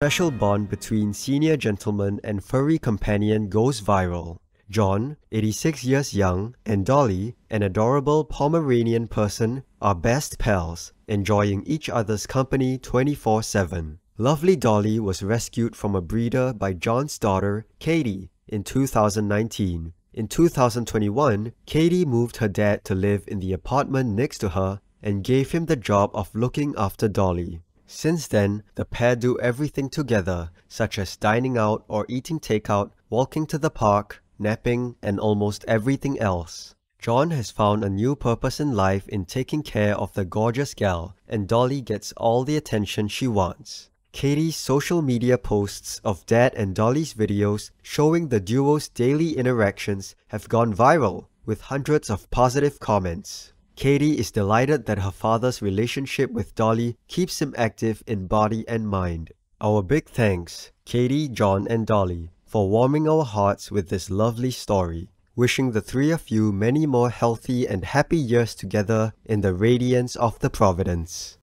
special bond between senior gentleman and furry companion goes viral. John, 86 years young, and Dolly, an adorable Pomeranian person, are best pals, enjoying each other's company 24 7. Lovely Dolly was rescued from a breeder by John's daughter, Katie, in 2019. In 2021, Katie moved her dad to live in the apartment next to her and gave him the job of looking after Dolly. Since then, the pair do everything together, such as dining out or eating takeout, walking to the park, napping, and almost everything else. John has found a new purpose in life in taking care of the gorgeous gal, and Dolly gets all the attention she wants. Katie's social media posts of Dad and Dolly's videos showing the duo's daily interactions have gone viral, with hundreds of positive comments. Katie is delighted that her father's relationship with Dolly keeps him active in body and mind. Our big thanks, Katie, John, and Dolly, for warming our hearts with this lovely story. Wishing the three of you many more healthy and happy years together in the radiance of the Providence.